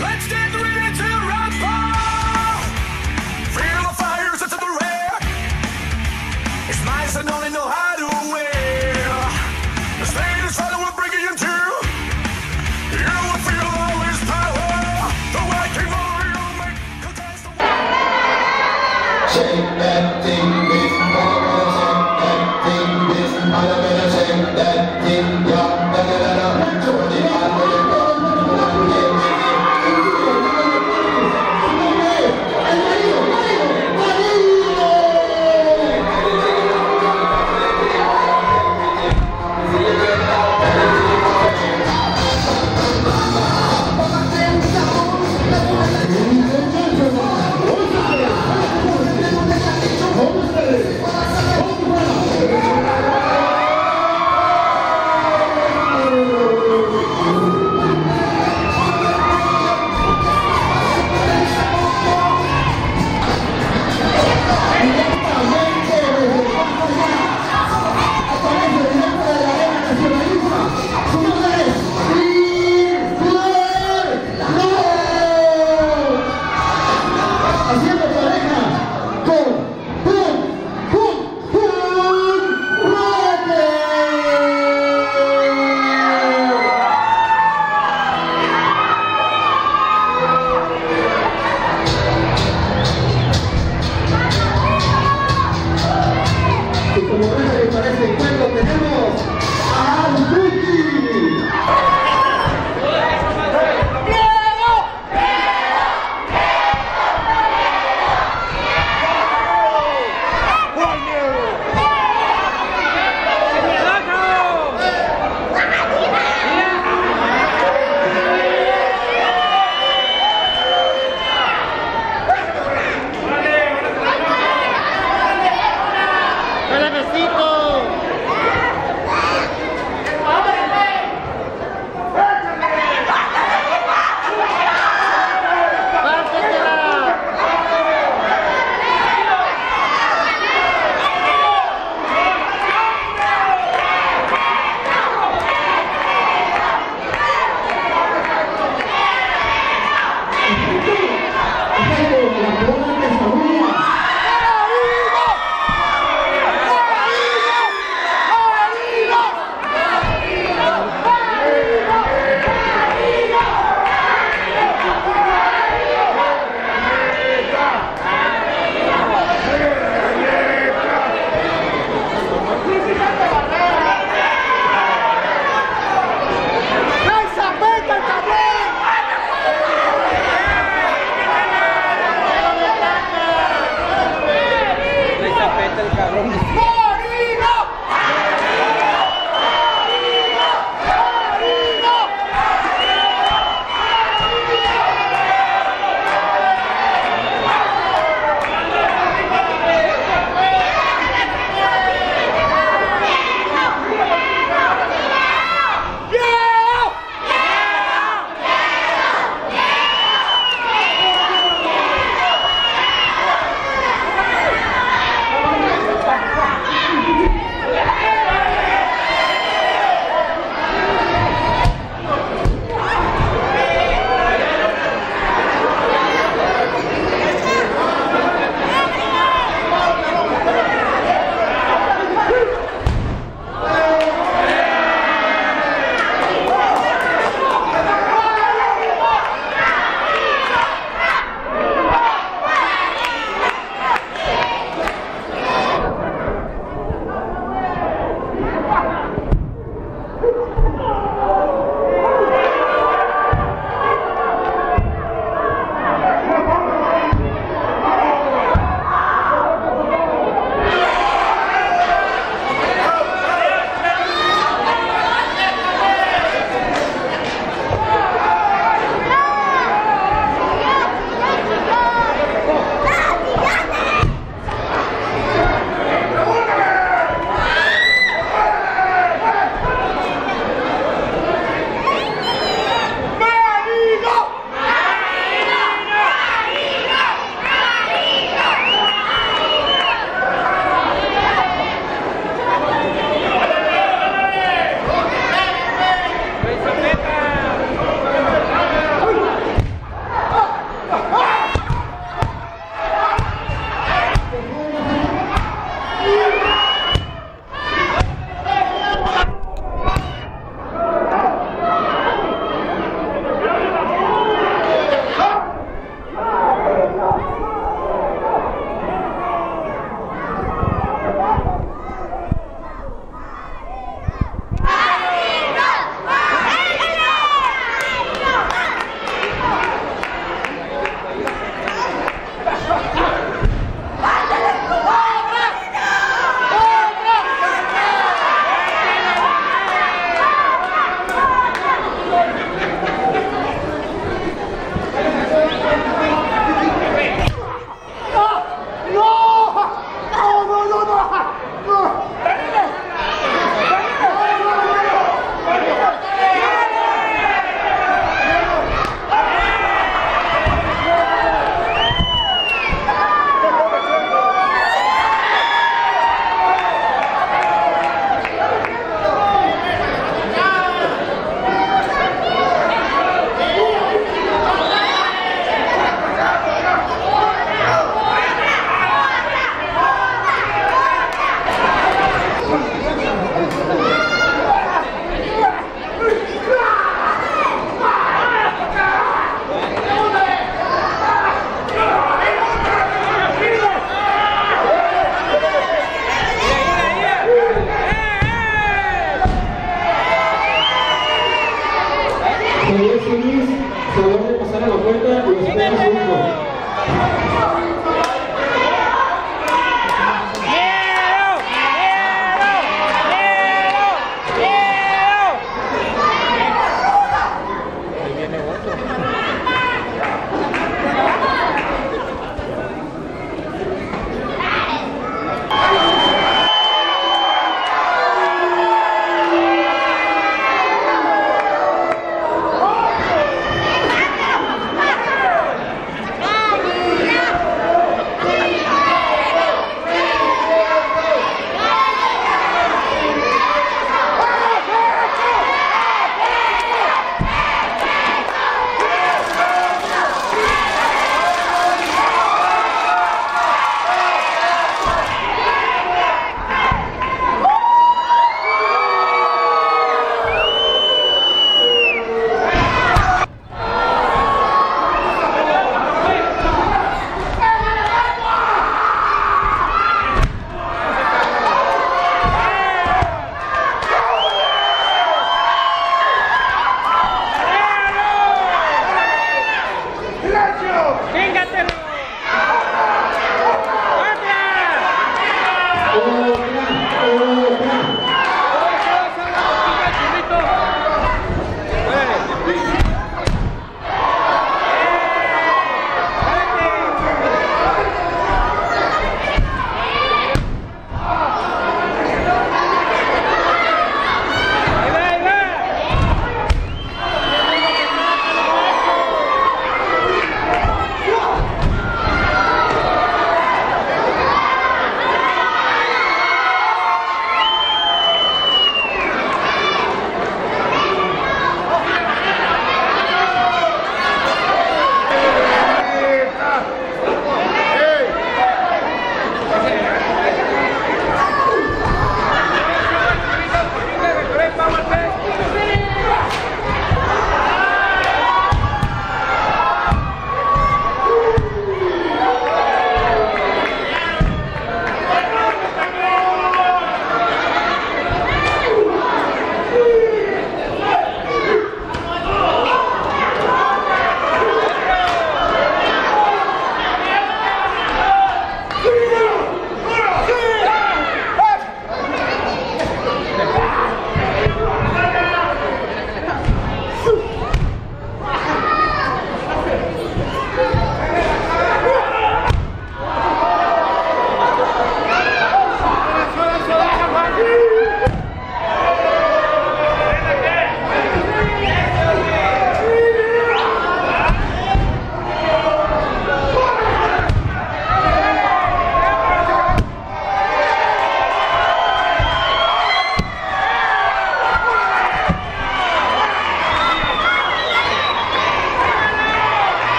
Let's get